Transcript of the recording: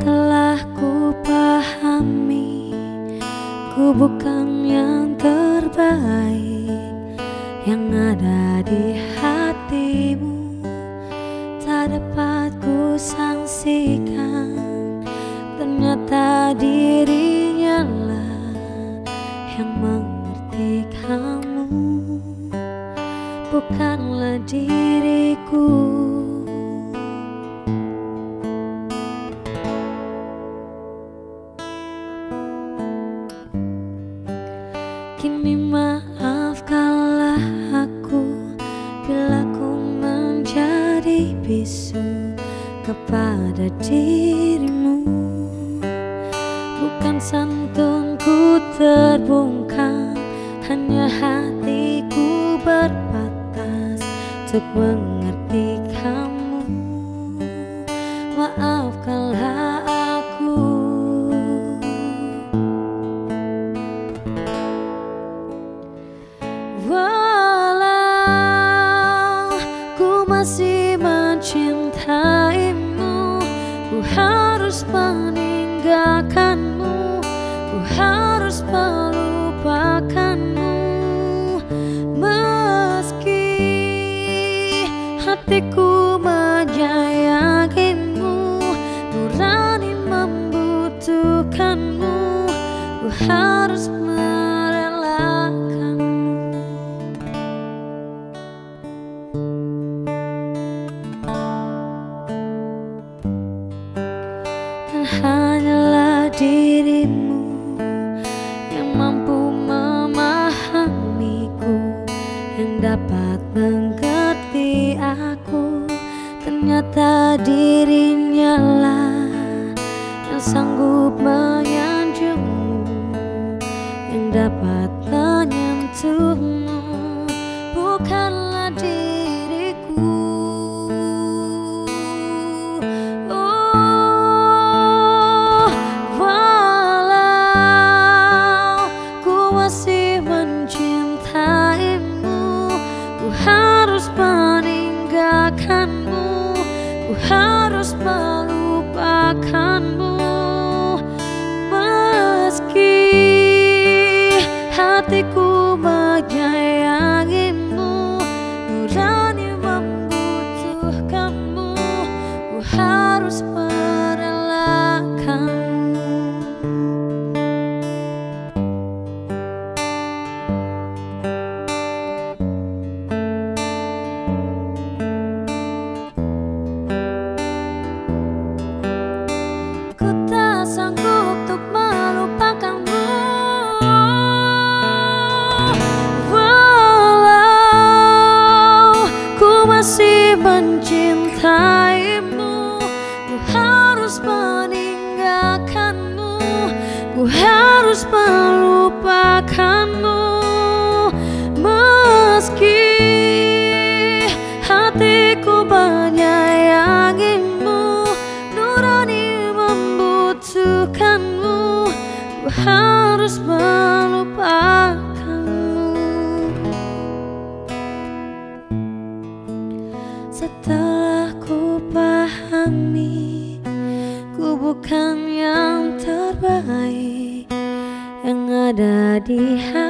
Setelah ku pahami Ku bukan yang terbaik Yang ada di hatimu. Tak dapat ku sangsikan Ternyata dirinya lah Yang mengerti kamu. Bukanlah diriku Kini maafkanlah aku Bila ku menjadi bisu Kepada dirimu. Bukan santunku terbungkam Hanya hatiku berbatas Untuk mengerti kamu. Maafkanlah masih mencintaimu. Ku harus meninggalkanmu. Ku harus melupakanmu. Meski hatiku menyayangimu Nurani membutuhkanmu. Ku harus Ternyata dirinya lah Yang sanggup menyanjungmu Yang dapat menyentuhmu ku harus melupakanmu. Meski hatiku menyayangimu, nurani membutuhkanmu, ku harus merelakanmu. Masih mencintaimu. Ku harus meninggalkanmu. Ku harus melupakanmu pahami Ku bukan yang terbaik Yang ada di hatimu